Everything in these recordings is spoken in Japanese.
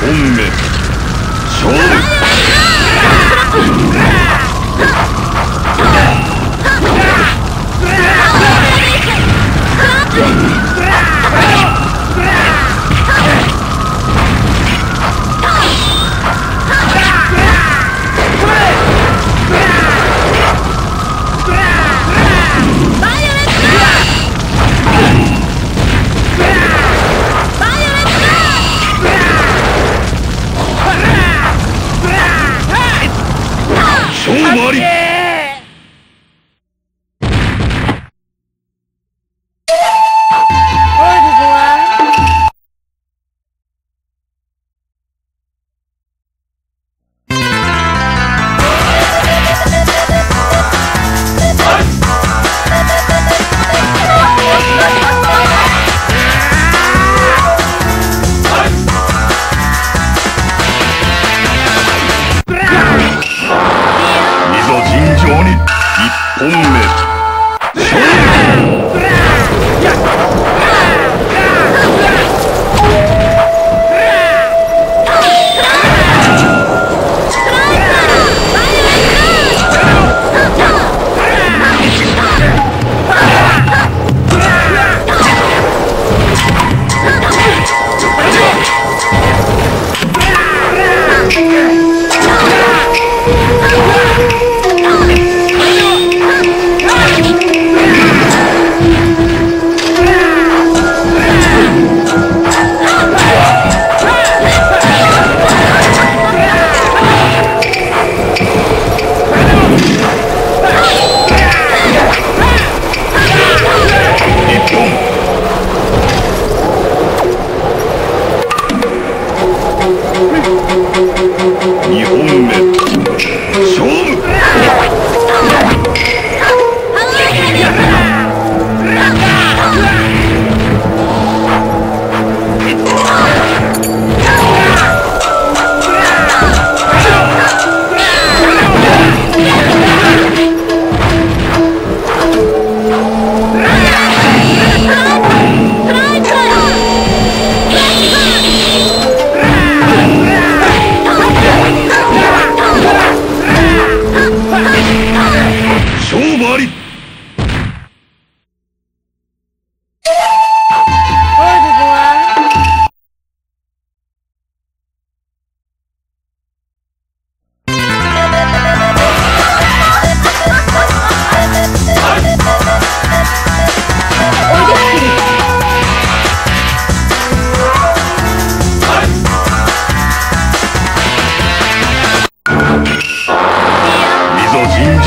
本命。勝負。Mori!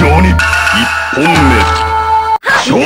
上に1本目。勝負。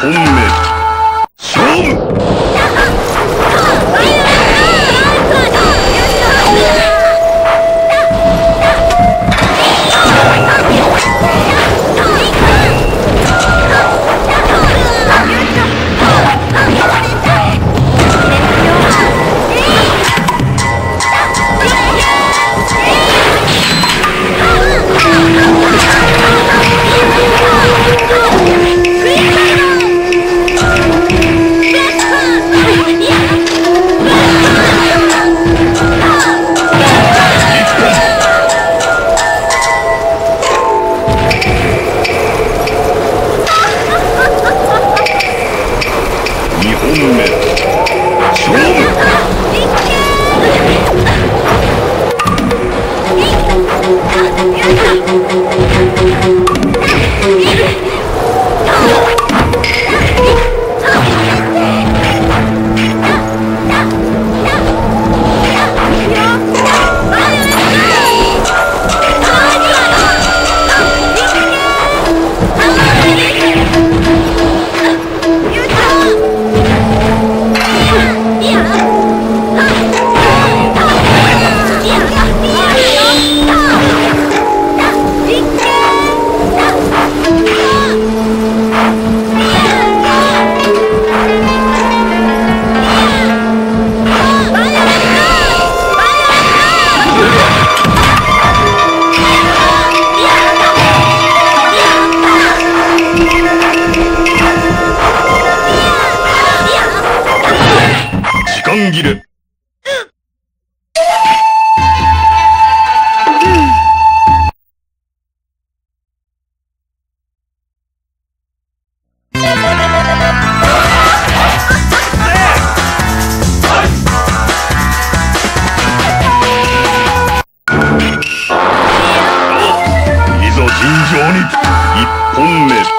Umwelt. Thank you. 1本目。